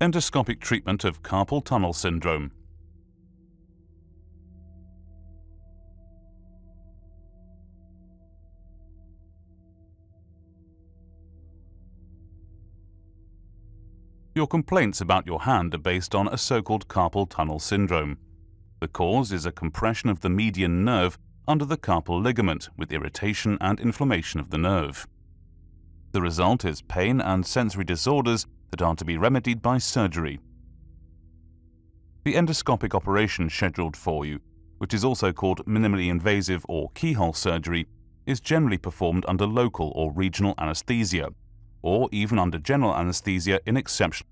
Endoscopic treatment of carpal tunnel syndrome. Your complaints about your hand are based on a so-called carpal tunnel syndrome. The cause is a compression of the median nerve under the carpal ligament with irritation and inflammation of the nerve. The result is pain and sensory disorders that are to be remedied by surgery. The endoscopic operation scheduled for you, which is also called minimally invasive or keyhole surgery, is generally performed under local or regional anesthesia, or even under general anesthesia in exceptional